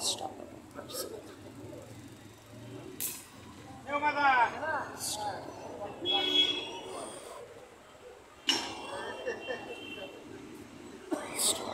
Stop. it. Stop. Stop.